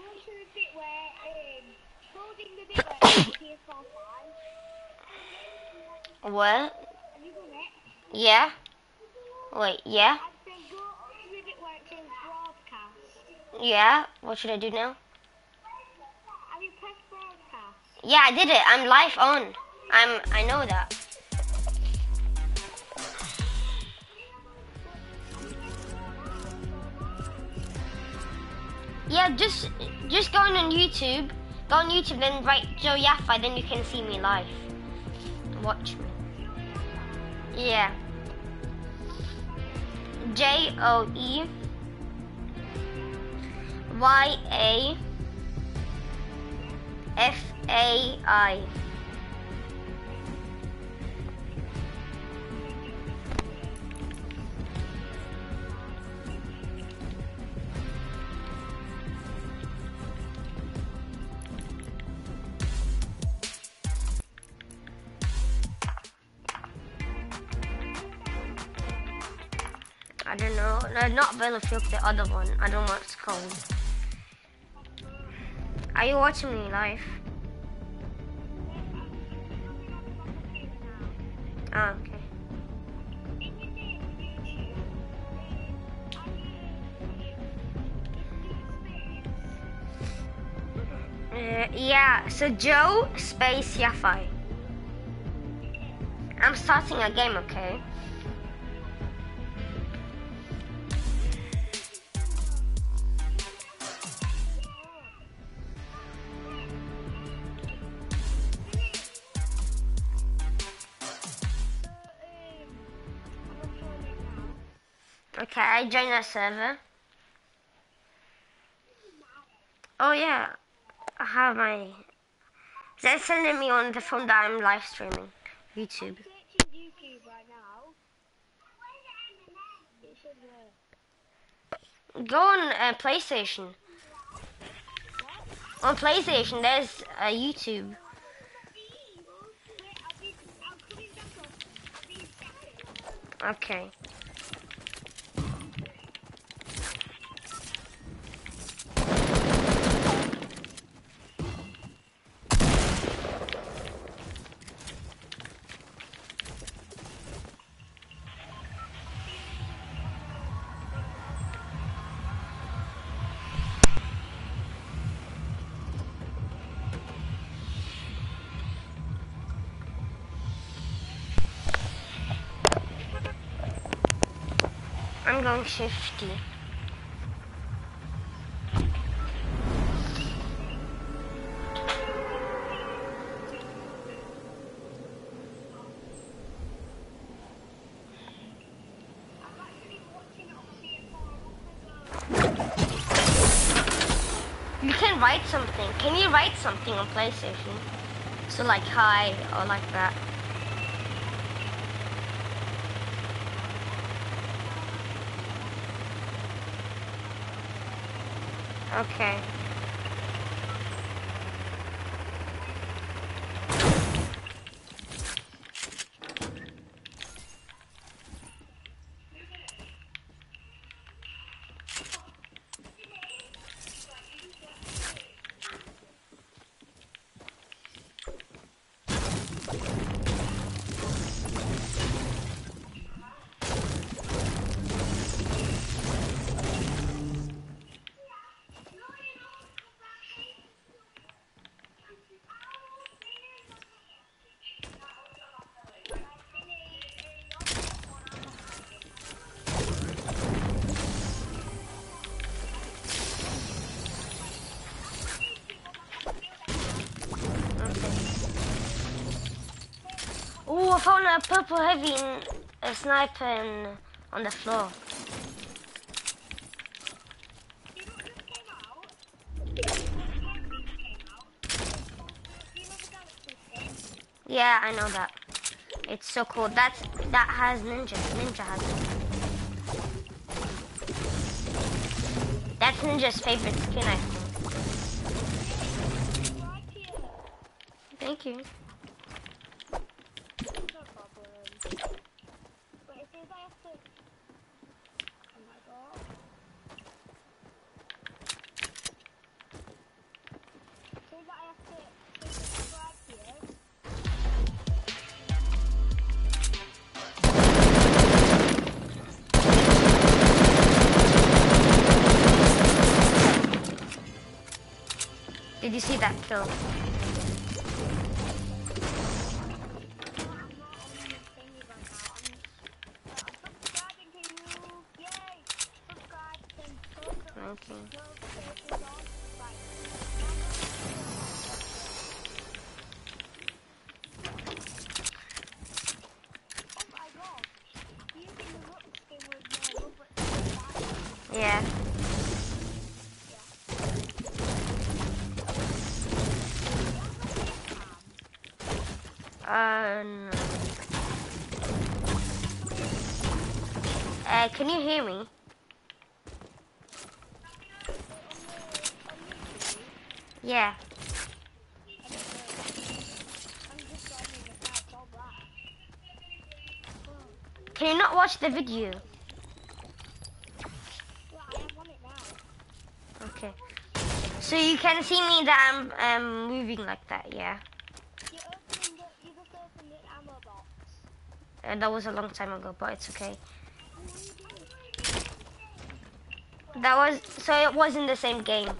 Go to the bit where, um, holding the bit where it's here for five. What? Have you done it? Yeah? Wait, yeah? And then go to the bit where it says broadcast. Yeah? What should I do now? Have you pressed broadcast? Yeah, I did it. I'm live on. I'm, I know that. Yeah, just, just go on YouTube. Go on YouTube, then write Joe Yafai, then you can see me live. Watch me. Yeah. J O E Y A F A I. I don't know. No, not Battlefield, the other one. I don't know what it's called. Are you watching me live? Oh, okay. Uh, yeah, so Joe Space Yafai. I'm starting a game, okay? Okay, I joined that server. Oh yeah, I have my. They're sending me on the phone that I'm live streaming YouTube. Searching YouTube right now. It should work. Go on uh, PlayStation. On PlayStation, there's uh, YouTube. Wait, Going 50. I'm actually watching it on PS4 as well. You can write something. Can you write something on PlayStation? So like hi or like that. Okay. Found a purple heavy in a sniper in, on the floor. Yeah, I know that. It's so cool. That's that has ninja. Ninja has it. That's Ninja's favorite skin, I think. Thank you. Okay. Yeah. Uh. Uh, can you hear me? Yeah. Can you not watch the video? Okay. So you can see me that I'm um, moving like that, yeah? And that was a long time ago, but it's okay. That was, so it was in the same game.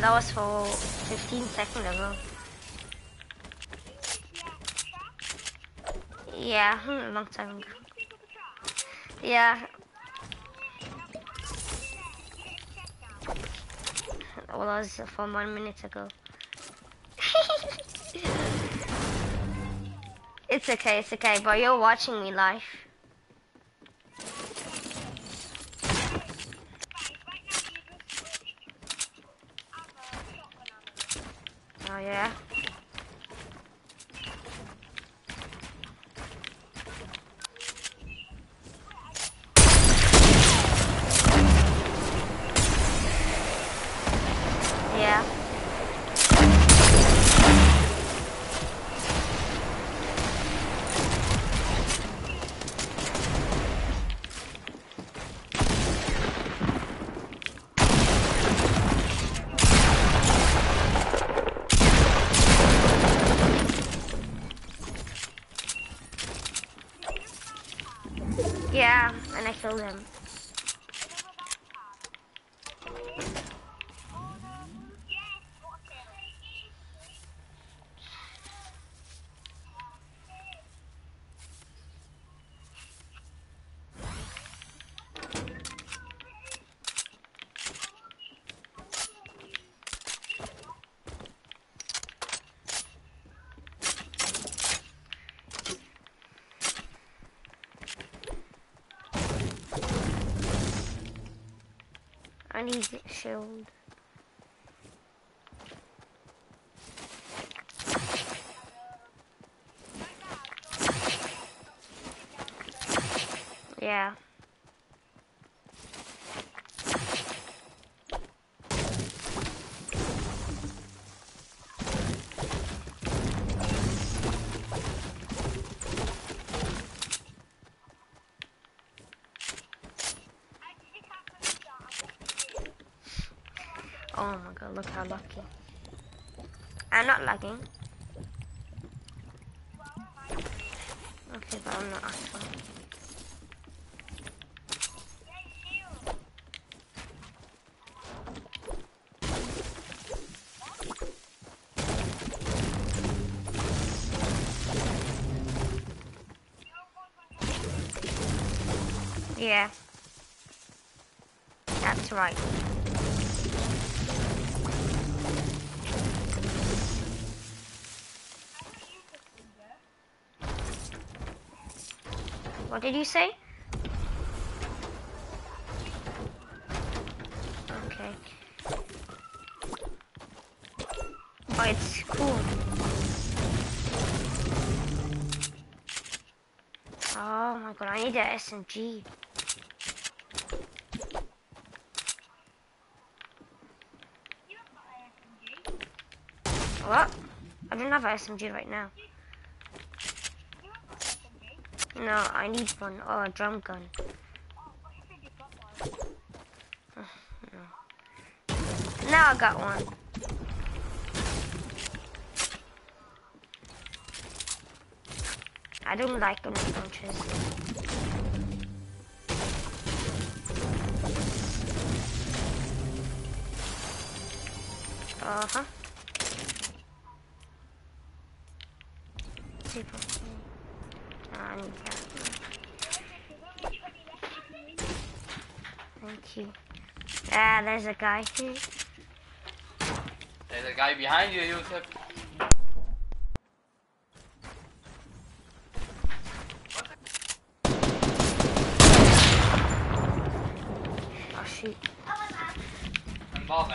Yeah, that was for 15 seconds ago. Yeah, hmm, a long time ago. Yeah. Well, that was from one minute ago. it's okay, it's okay, but you're watching me live. Oh yeah? Yeah. Yeah, killed him. I need shield. Yeah. Oh how lucky. I'm not lagging. Okay, but I'm not actually. Yeah. That's right. What did you say? Okay. Oh, it's cool. Oh my god, I need an SMG. What? I don't have an SMG right now. No, I need one. Oh, a drum gun. no. Now I got one. I don't like grenade launchers. Uh huh. Super. Need that. Thank you. Ah, there's a guy here. There's a guy behind you, Yusuf. Oh shoot. Een bal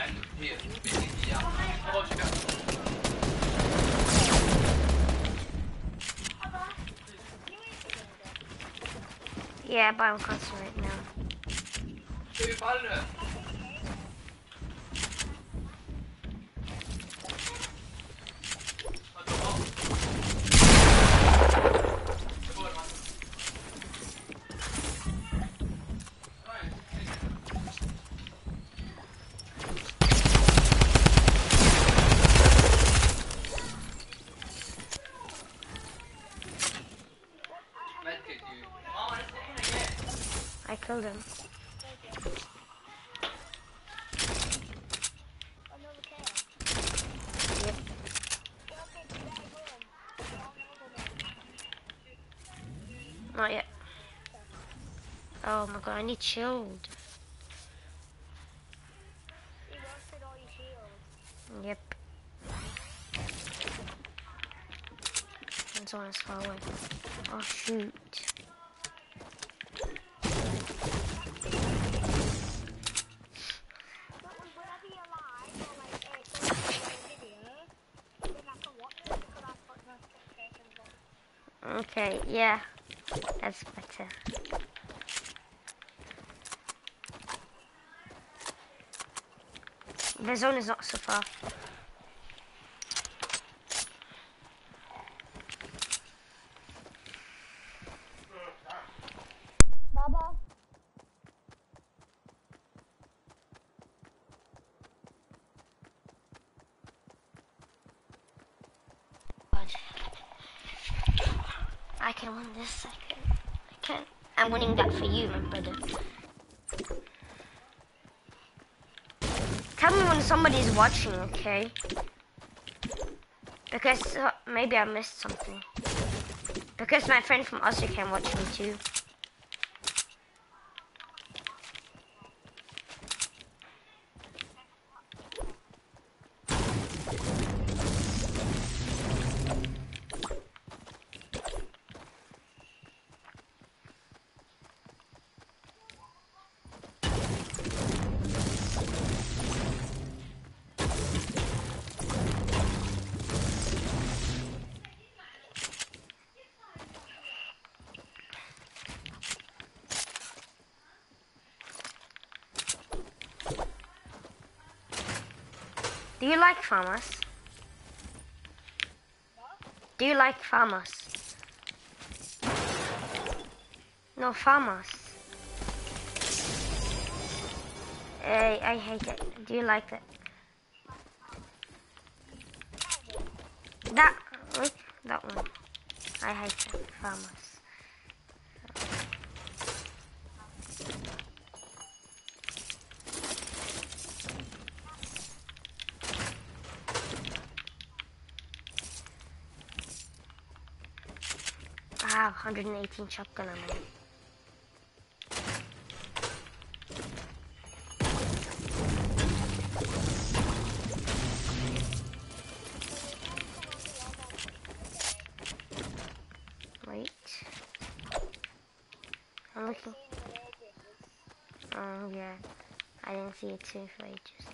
Yeah, but I'm constant right now. Kill. Yep. Not yet. Oh my god, I need your. Yep. And someone's far away. Oh shoot. But whenever you're live or like uh, posting a video, then I can watch it because I've got notifications on. Okay, yeah. That's better. The zone is not so far. I can win this. I can. I can. I'm winning that for you, my brother. Tell me when somebody's watching, okay? Because uh, maybe I missed something. Because my friend from Austria can watch me too. Do you like farmers? Do you like farmers? No farmers. Hey, I hate it. Do you like it? That look that one. I hate it. Farmers. I have 118 shotgun ammo. Wait. I'm looking. Oh yeah. I didn't see it too for ages.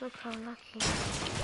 Look how lucky.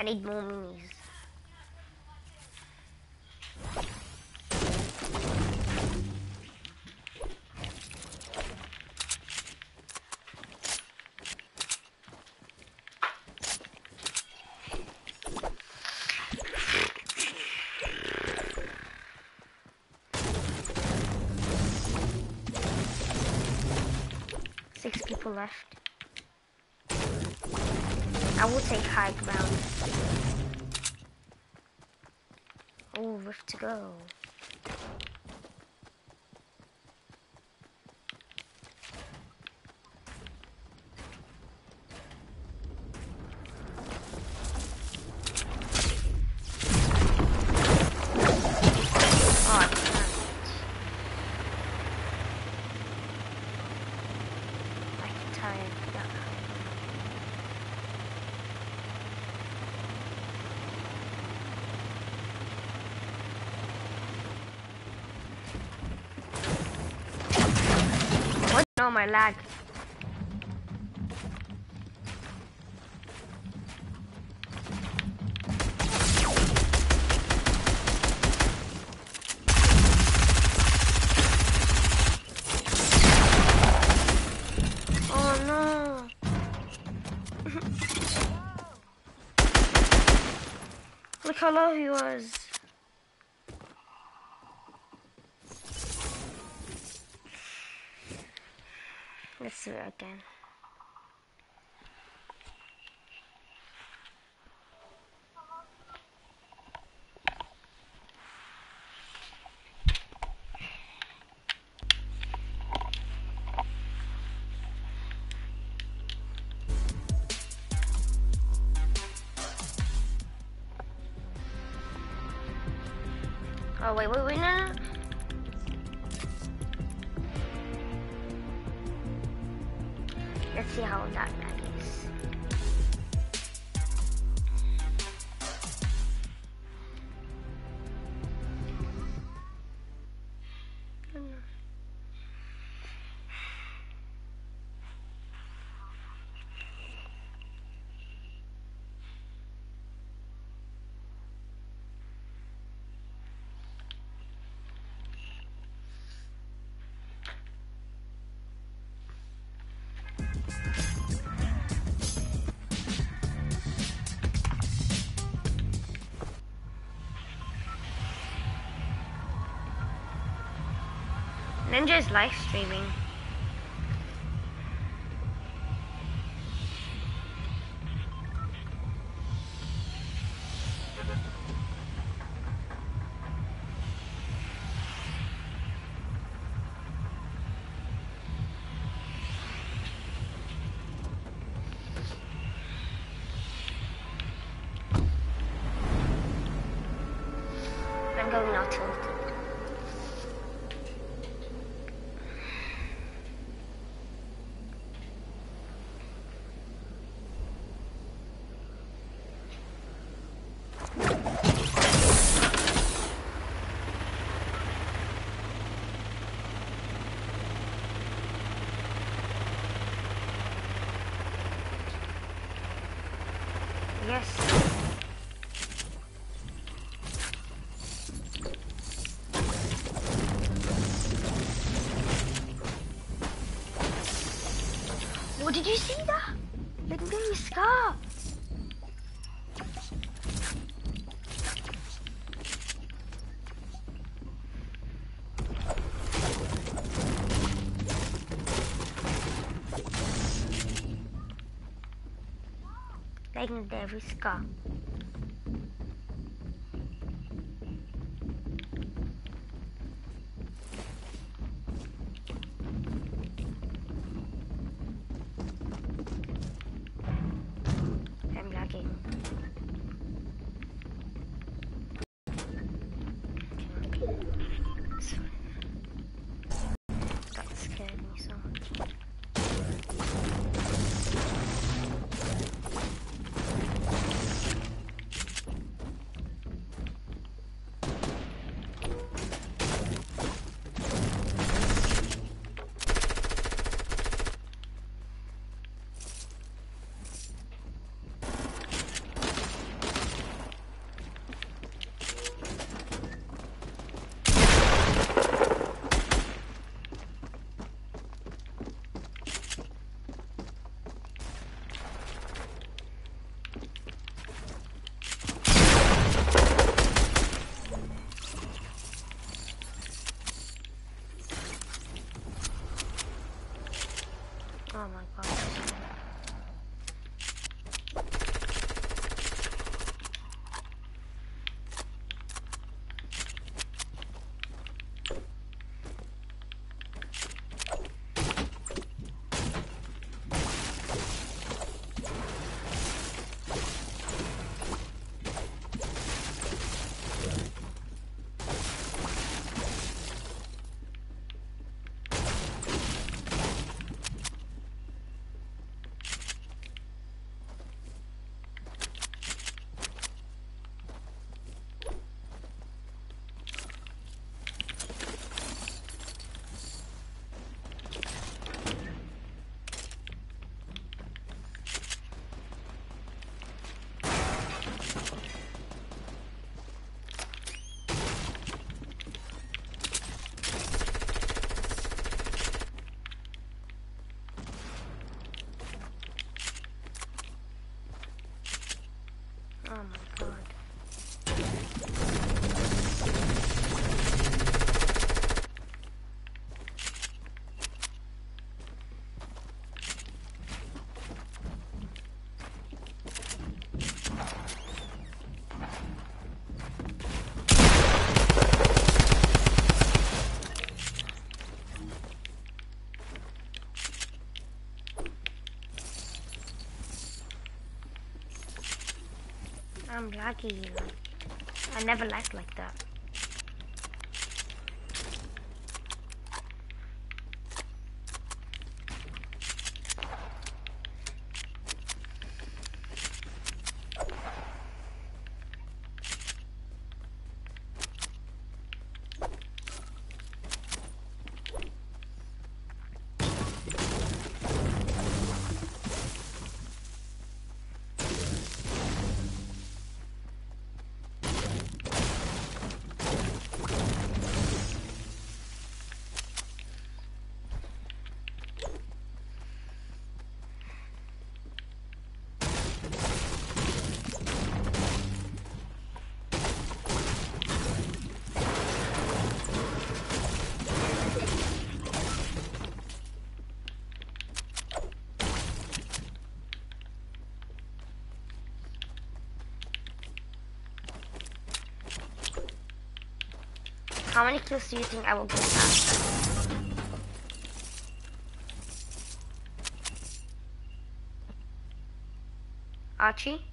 I need more minis. Six people left. I will take high ground. Oh, rift to go. Oh, I can't. I'm tired. Yeah. What? No, my lag. Oh how low he was. Oh wait, wait, wait, no, no. no. Let's see how that Ninja is live streaming. What did you see that? Legendary scar. Legendary scar. I'm Like, I never lagged like that. How many kills do you think I will get? Archie?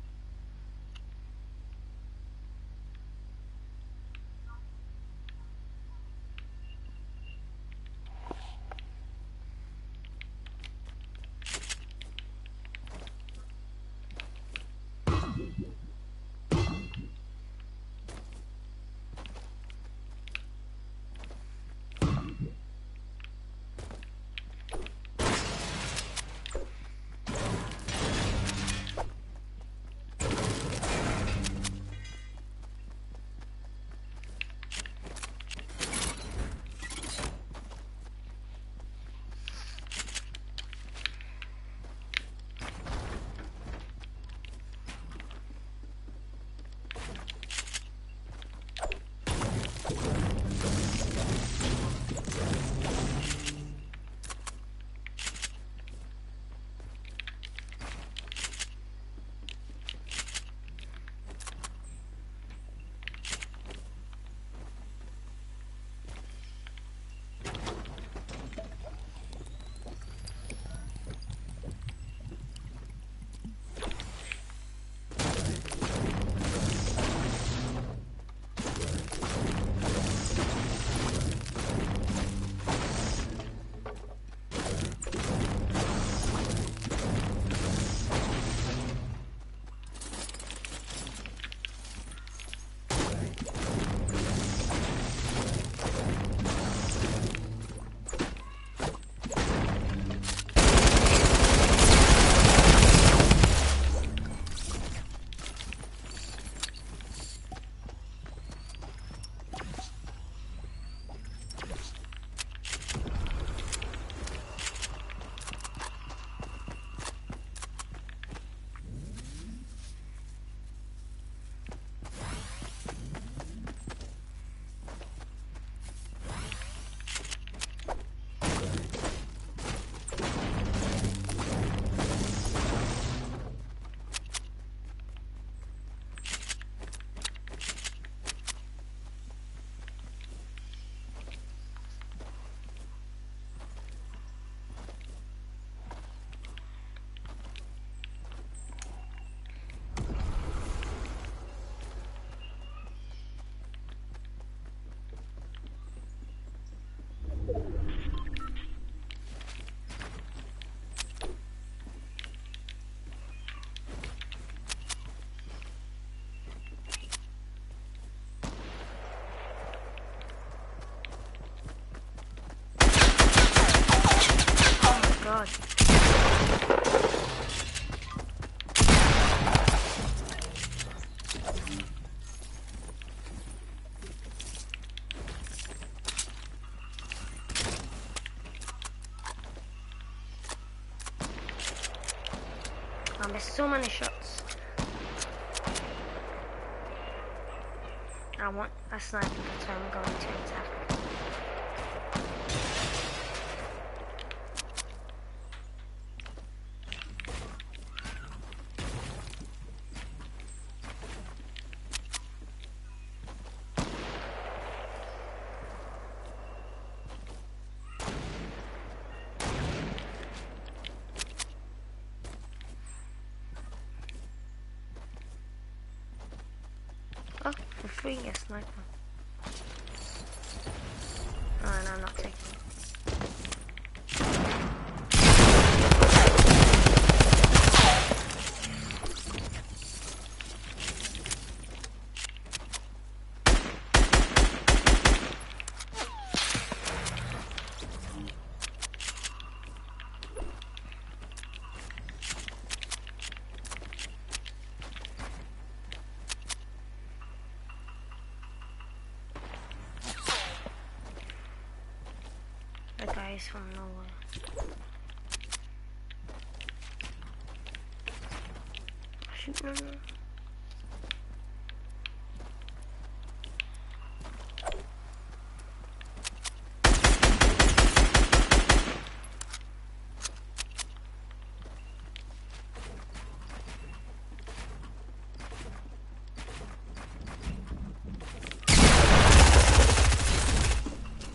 So many shots. I want a sniper, so I'm going to attack. Free a sniper. Oh no, I'm not taking it. From nowhere.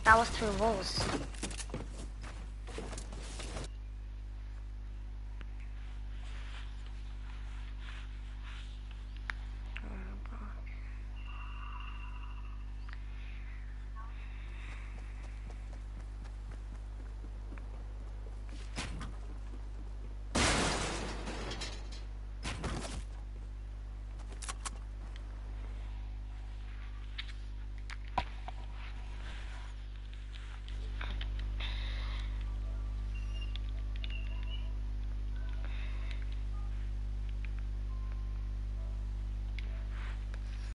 That was through walls.